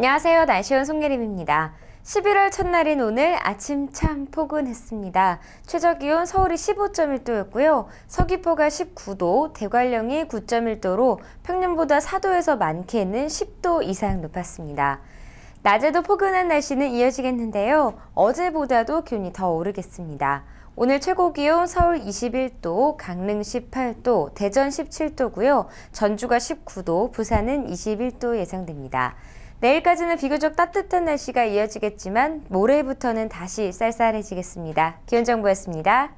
안녕하세요. 날씨원 송예림입니다. 11월 첫날인 오늘 아침 참 포근했습니다. 최저 기온 서울이 15.1도였고요. 서귀포가 19도, 대관령이 9.1도로 평년보다 4도에서 많게는 10도 이상 높았습니다. 낮에도 포근한 날씨는 이어지겠는데요. 어제보다도 기온이 더 오르겠습니다. 오늘 최고 기온 서울 21도, 강릉 18도, 대전 17도고요. 전주가 19도, 부산은 21도 예상됩니다. 내일까지는 비교적 따뜻한 날씨가 이어지겠지만 모레부터는 다시 쌀쌀해지겠습니다. 기온정보였습니다.